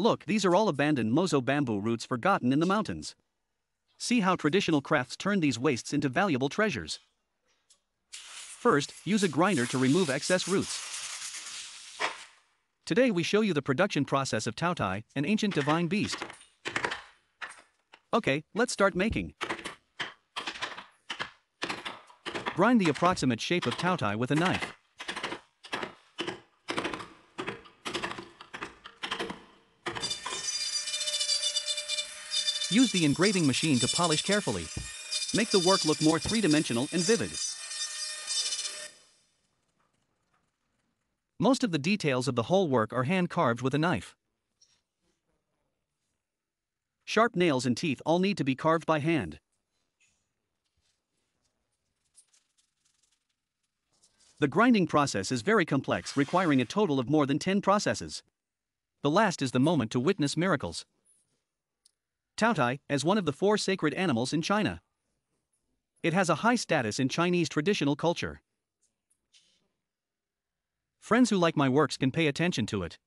Look, these are all abandoned moso bamboo roots forgotten in the mountains. See how traditional crafts turn these wastes into valuable treasures. First, use a grinder to remove excess roots. Today we show you the production process of Taotie, an ancient divine beast. Okay, let's start making. Grind the approximate shape of Taotie with a knife. Use the engraving machine to polish carefully. Make the work look more three-dimensional and vivid. Most of the details of the whole work are hand-carved with a knife. Sharp nails and teeth all need to be carved by hand. The grinding process is very complex, requiring a total of more than 10 processes. The last is the moment to witness miracles. Taotie, as one of the four sacred animals in China. It has a high status in Chinese traditional culture. Friends who like my works can pay attention to it.